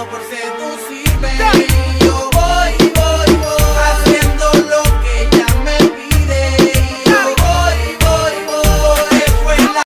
todo por seducir.